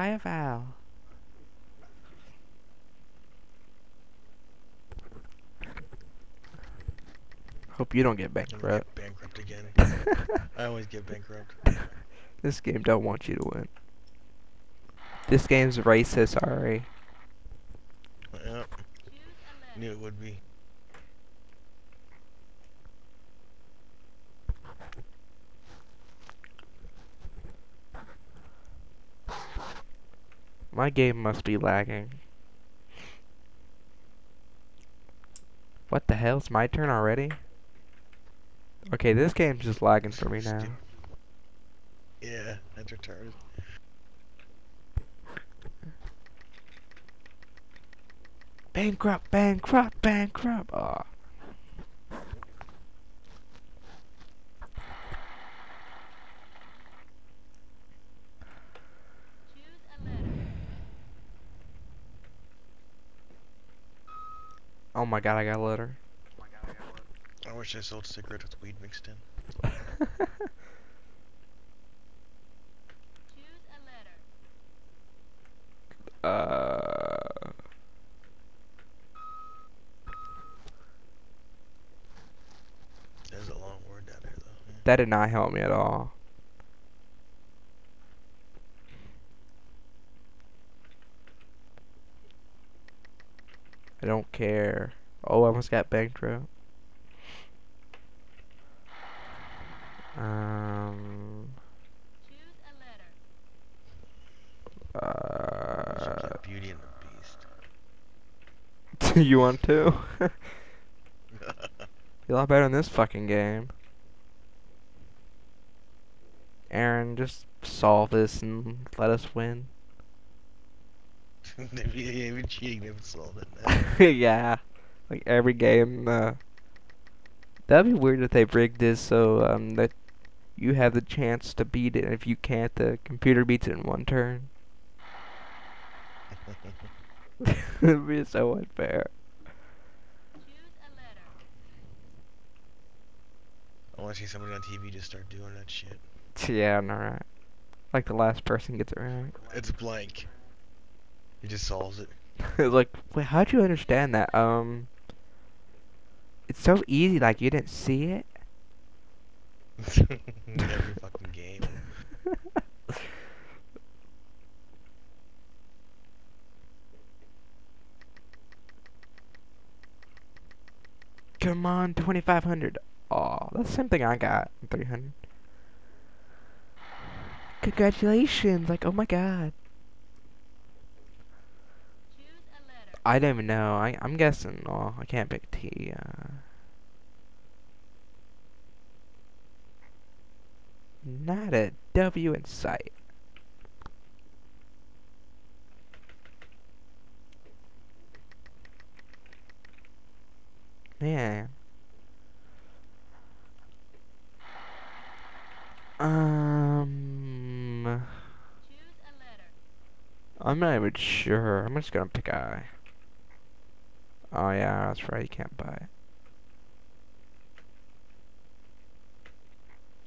fire valve. Hope you don't get bankrupt. get bankrupt again. I always get bankrupt. This game don't want you to win. This game's racist, sorry. Yep. Knew it would be. My game must be lagging. What the hell? It's my turn already? Okay, this game's just lagging for me now. Yeah, that's retarded. Bankrupt, bankrupt, bankrupt. Aw. Oh my god, I got a letter. I wish I sold cigarettes with weed mixed in. uh, There's a long word down there though. that did not help me at all. I don't care. Oh, I almost got bankrupt. Um. I wish I Uh, Beauty and the Beast. Do you want to? You're a lot better in this fucking game. Aaron, just solve this and let us win. Even cheating solved it. yeah, like every game. Uh, that'd be weird if they rigged this so um that you have the chance to beat it, and if you can't, the computer beats it in one turn. It'd be so unfair. I want to see somebody on TV just start doing that shit. Yeah, I know, right? Like the last person gets it right. It's blank. He just solves it. like, wait, how'd you understand that? Um, it's so easy. Like you didn't see it. Every fucking game. Come on, 2500. Aw, that's the same thing I got. 300. Congratulations! Like, oh my god. I don't even know. I, I'm guessing. Oh, I can't pick T. Uh, not a W in sight. Man. Um, I'm not even sure. I'm just gonna pick I. Oh yeah, that's right. You can't buy it.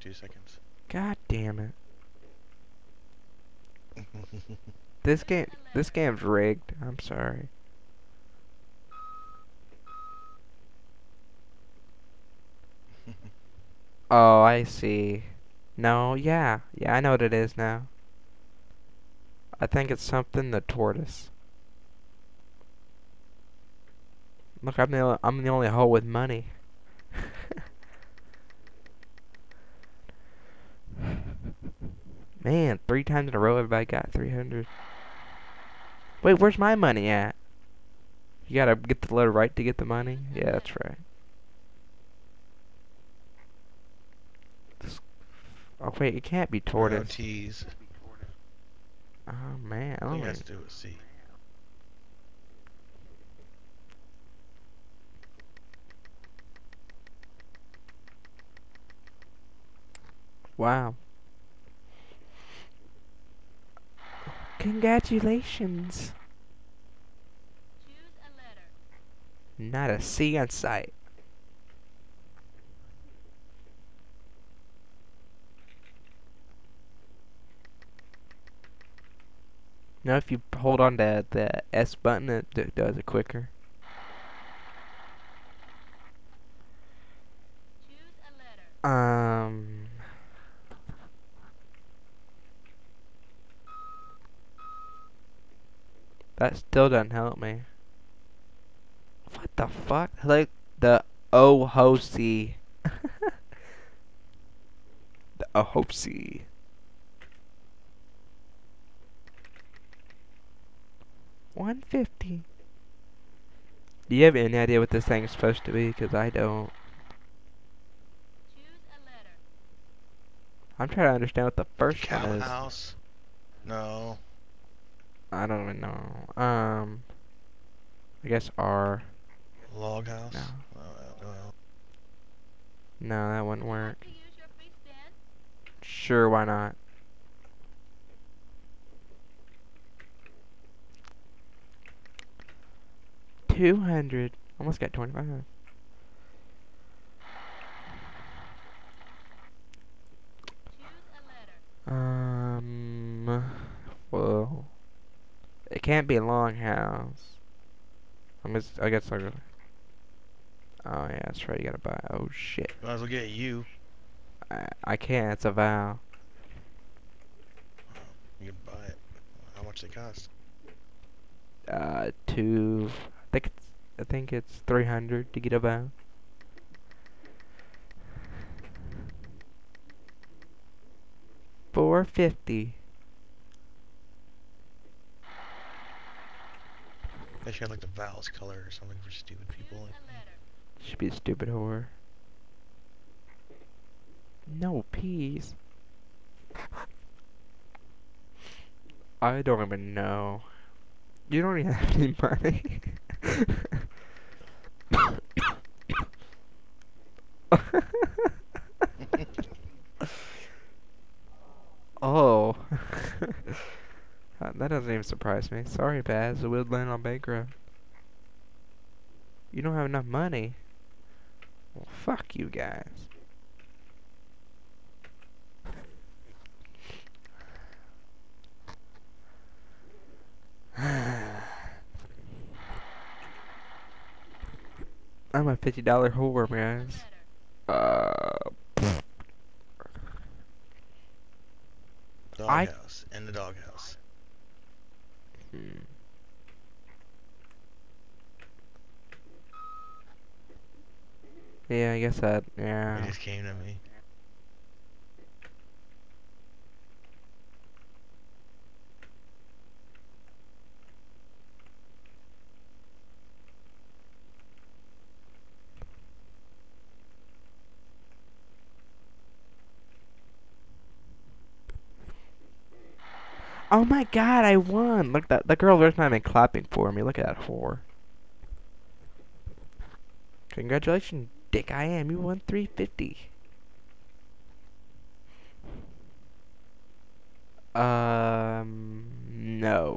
Two seconds. God damn it! This game, this game's rigged. I'm sorry. Oh, I see. No, yeah, yeah, I know what it is now. I think it's something the tortoise. Look, I'm the only, I'm the only hoe with money. Man, three times in a row, everybody got 300. Wait, where's my money at? You gotta get the letter right to get the money? Yeah, that's right. Oh, wait, it can't be tortoise. Oh, T's. Oh, man. I don't it has to do with C. Wow. Congratulations. Not a C on sight. Now if you hold on to the S button, it does it quicker. Choose a letter. Um. That still doesn't help me. What the fuck? Like the Ohosi. the Ohosi. One fifty. Do you have any idea what this thing is supposed to be? Cause I don't. Choose a letter. I'm trying to understand what the first Cow one is. house. No. I don't even know. Um, I guess R. Log house. No. No, that wouldn't work. to use your free spin? Sure, why not? Two hundred. Almost got twenty-five. Choose a letter. Um. Well, it can't be Longhouse. I guess. I guess I'll go. Oh yeah, that's right. You gotta buy. Oh shit. might as well get you. I, I can't. It's a vow. You can buy it. How much they cost? Uh, two. I think it's. I think it's three hundred to get a vow. Four fifty. They should have like the Val's color or something for stupid people. Like. Should be a stupid whore. No peas. I don't even know. You don't even have any money. oh. That doesn't even surprise me. Sorry, Baz. We'll land on bankrupt. You don't have enough money. Well, fuck you guys. I'm a fifty dollar whore, guys. Uh, doghouse. In the doghouse. Yeah, I guess that. Yeah. It just came to me. Oh my god, I won! Look that the girl there's not even clapping for me. Look at that whore. Congratulations, Dick I am. You won 350. Um no.